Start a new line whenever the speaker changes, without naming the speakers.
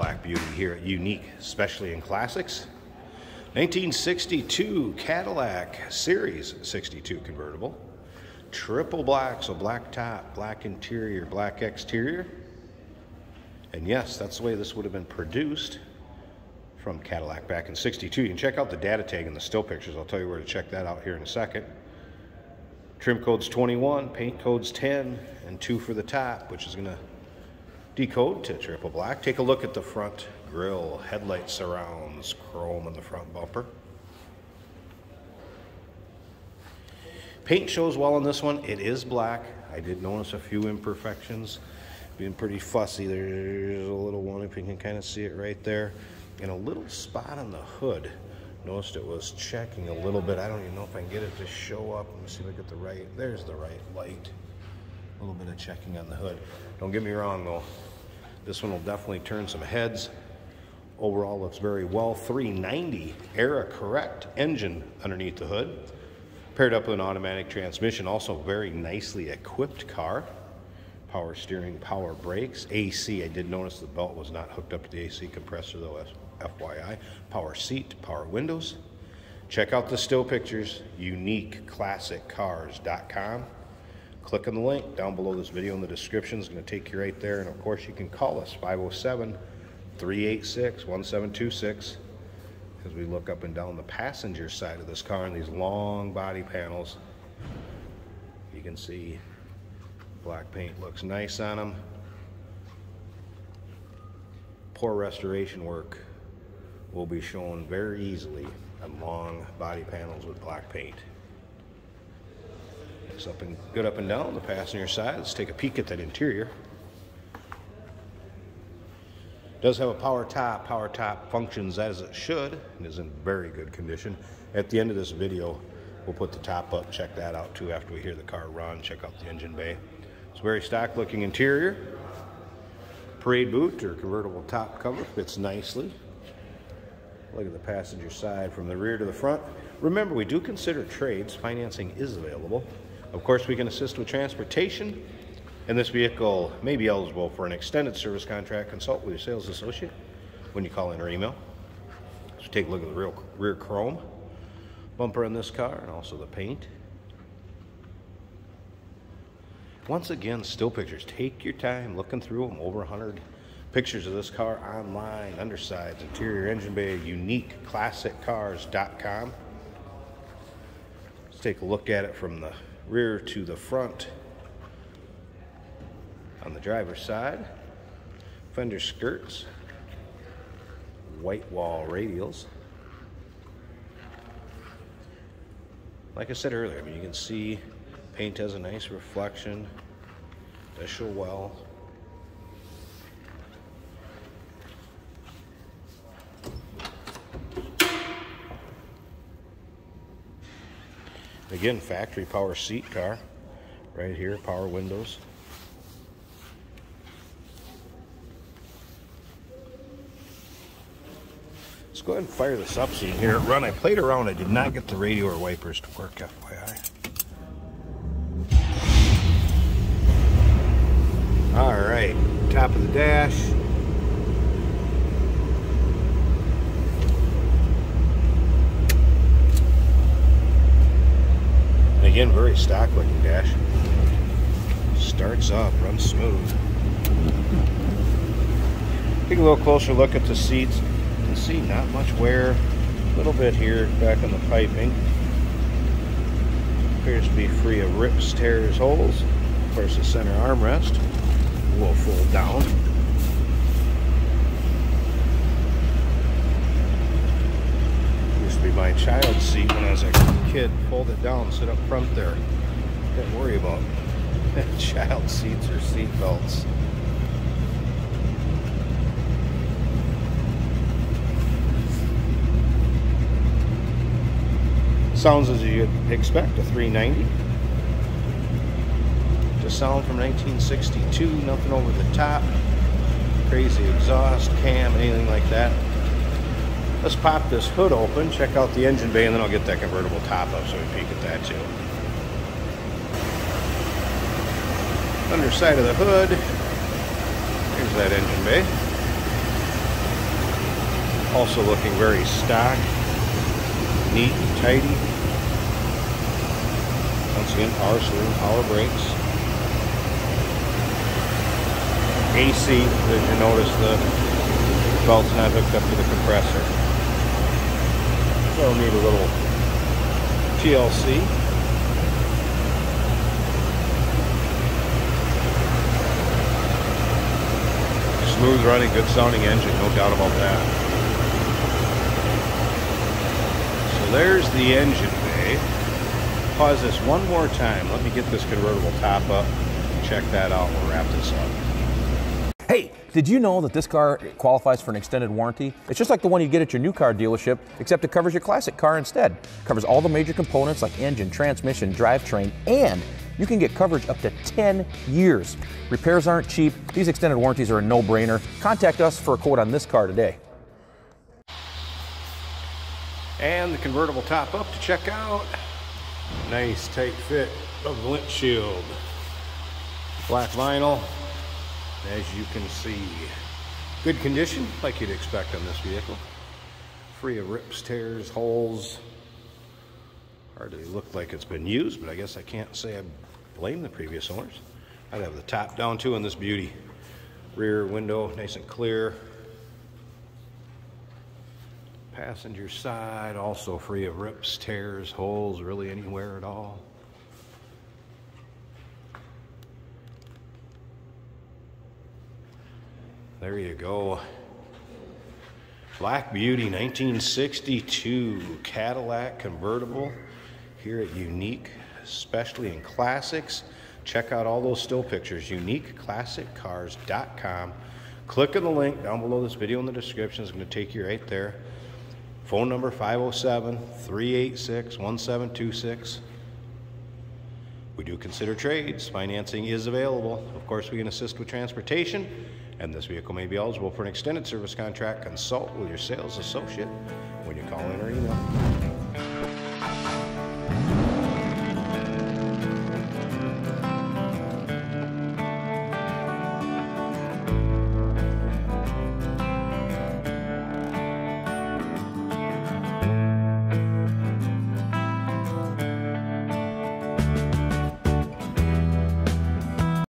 black beauty here at Unique, Specialty and Classics. 1962 Cadillac Series 62 convertible. Triple black, so black top, black interior, black exterior. And yes, that's the way this would have been produced from Cadillac back in 62. You can check out the data tag and the still pictures. I'll tell you where to check that out here in a second. Trim code's 21, paint code's 10, and 2 for the top, which is going to decode to triple black. Take a look at the front grille, headlight surrounds, chrome in the front bumper. Paint shows well on this one. It is black. I did notice a few imperfections. Being pretty fussy. There's a little one, if you can kind of see it right there. And a little spot on the hood. Noticed it was checking a little bit. I don't even know if I can get it to show up. Let me see if I get the right. There's the right light. A little bit of checking on the hood. Don't get me wrong though. This one will definitely turn some heads. Overall looks very well. 390 era correct engine underneath the hood. Paired up with an automatic transmission. Also very nicely equipped car. Power steering, power brakes, AC. I did notice the belt was not hooked up to the AC compressor though, FYI. Power seat, power windows. Check out the still pictures, uniqueclassiccars.com. Click on the link down below this video in the description. It's going to take you right there. And of course, you can call us 507 386 1726 as we look up and down the passenger side of this car in these long body panels. You can see black paint looks nice on them. Poor restoration work will be shown very easily on long body panels with black paint. It's up and good up and down the passenger side. Let's take a peek at that interior. Does have a power top. Power top functions as it should and is in very good condition. At the end of this video, we'll put the top up, check that out too after we hear the car run, check out the engine bay. It's very stock looking interior. Parade boot or convertible top cover fits nicely. Look at the passenger side from the rear to the front. Remember, we do consider trades. Financing is available. Of course, we can assist with transportation, and this vehicle may be eligible for an extended service contract. Consult with your sales associate when you call in or email. So take a look at the real rear chrome bumper on this car and also the paint. Once again, still pictures. Take your time looking through them. Over 100 pictures of this car online, undersides, interior, engine bay, unique uniqueclassiccars.com. Let's take a look at it from the rear to the front on the driver's side. Fender skirts, white wall radials. Like I said earlier, I mean, you can see paint has a nice reflection, does show well. Again, factory power seat car right here, power windows. Let's go ahead and fire this up so you can hear it run. I played around. I did not get the radio or wipers to work, FYI. All right, top of the dash. again, very stock looking dash. Starts up, runs smooth. Take a little closer look at the seats. You can see not much wear. A little bit here back on the piping. Appears to be free of rips, tears, holes. Of course, the center armrest will fold down. Used to be my child's seat when I was a kid, fold it down, sit up front there. Don't worry about child seats or seat belts. Sounds as you'd expect, a 390. Just sound from 1962, nothing over the top. Crazy exhaust, cam. Let's pop this hood open, check out the engine bay, and then I'll get that convertible top up so we peek at that too. Underside of the hood, here's that engine bay. Also looking very stock, neat and tidy. Once again, power steering, power brakes. AC, as you notice, the belt's not hooked up to the compressor. So need a little TLC. Smooth running, good sounding engine, no doubt about that. So there's the engine bay. Pause this one more time. Let me get this convertible top up. Check that out. We'll wrap this up.
Hey, did you know that this car qualifies for an extended warranty? It's just like the one you get at your new car dealership, except it covers your classic car instead. covers all the major components like engine, transmission, drivetrain, and you can get coverage up to 10 years. Repairs aren't cheap. These extended warranties are a no-brainer. Contact us for a quote on this car today.
And the convertible top up to check out. Nice tight fit of the windshield. Black vinyl, as you can see. Good condition, like you'd expect on this vehicle. Free of rips, tears, holes. Hardly looked like it's been used, but I guess I can't say I blame the previous owners. I'd have the top down too on this beauty. Rear window nice and clear. Passenger side also free of rips, tears, holes, really anywhere at all. There you go. Black Beauty 1962 Cadillac convertible here at Unique, Specialty and Classics. Check out all those still pictures, uniqueclassiccars.com. Click on the link down below this video in the description. It's going to take you right there. Phone number 507 386 1726. We do consider trades. Financing is available. Of course, we can assist with transportation, and this vehicle may be eligible for an extended service contract. Consult with your sales associate when you call in or email.